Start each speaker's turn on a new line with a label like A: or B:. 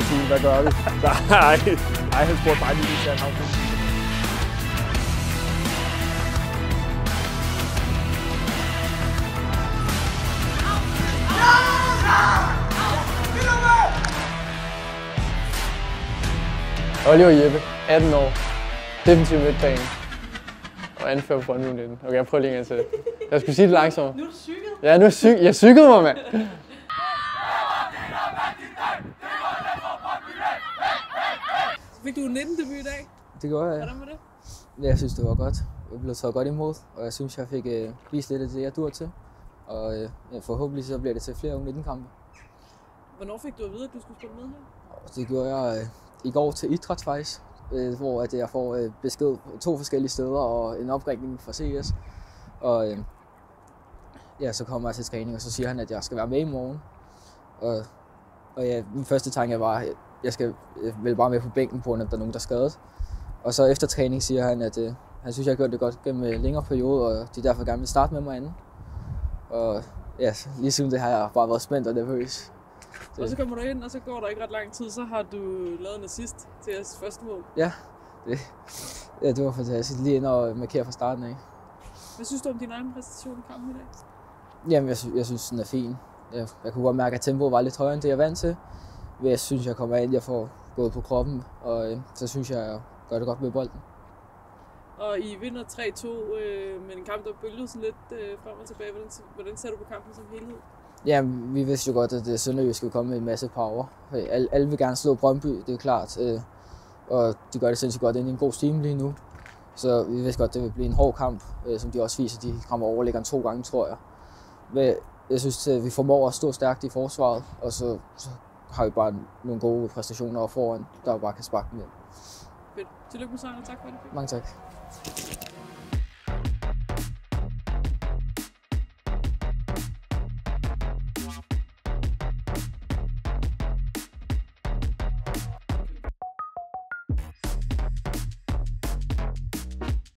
A: hvad gør vi? Nej, nej han spurgte bare lige, hvis han har
B: Oliver Jeppe, 18 år, defensiv midtbane og anfører på Brøndby 19. Okay, jeg prøver lige en gang til. Jeg skulle sige det langsommere.
C: Nu er du cyklet.
B: Ja, nu er syg. Jeg cyklede mig, mand.
C: Fik du 19 debut i dag?
D: Det gjorde jeg.
C: Hvordan var det?
D: Jeg synes, det var godt. Jeg blev taget godt imod, og jeg synes, jeg fik øh, vist lidt af det, jeg dur til. Og øh, forhåbentlig så bliver det til flere unge 19-kampe.
C: Hvornår fik du at vide, at du skulle spille med her?
D: Det gjorde jeg øh, i går til idræt faktisk, øh, hvor at jeg får øh, besked to forskellige steder og en opringning fra CS. Og øh, ja, så kommer jeg til træning, og så siger han, at jeg skal være med i morgen. Og, og ja, min første tanke var, jeg skal jeg vil bare med på bænken på, grund af, at der er nogen, der er skadet. Og så efter træning siger han, at øh, han synes, jeg har gjort det godt gennem en længere periode, og de derfor gerne vil starte med mig anden. Og ja, lige siden det har jeg bare været spændt og nervøs.
C: Og så kommer du ind, og så går der ikke ret lang tid, så har du lavet en assist til jeres første mål.
D: Ja, det, ja, det var fantastisk. Lige ind og markere fra starten af.
C: Hvad synes du om din egen præstation i kampen i dag?
D: Jamen, jeg, sy- jeg synes, den er fin. Jeg, jeg kunne godt mærke, at tempoet var lidt højere, end det jeg er vant til. Jeg synes, jeg kommer ind, jeg får gået på kroppen, og øh, så synes jeg, jeg gør det godt med bolden.
C: Og I vinder 3-2, øh, men en kamp, der bølgede sådan lidt øh, frem og tilbage. Hvordan, hvordan ser du på kampen som helhed?
D: Ja, vi vidste jo godt, at det Sønderjysk skulle komme med en masse power. Alle, alle vil gerne slå Brøndby, det er klart. Øh, og de gør det sindssygt godt ind i en god steam lige nu. Så vi vidste godt, at det vil blive en hård kamp, øh, som de også viser. De rammer overlæggeren to gange, tror jeg. Men jeg synes, at vi formår at stå stærkt i forsvaret, og så, så har vi bare nogle gode præstationer foran, der bare kan sparke dem hjem.
C: Fedt. Tillykke med sejren, og tak for det.
D: Mange tak.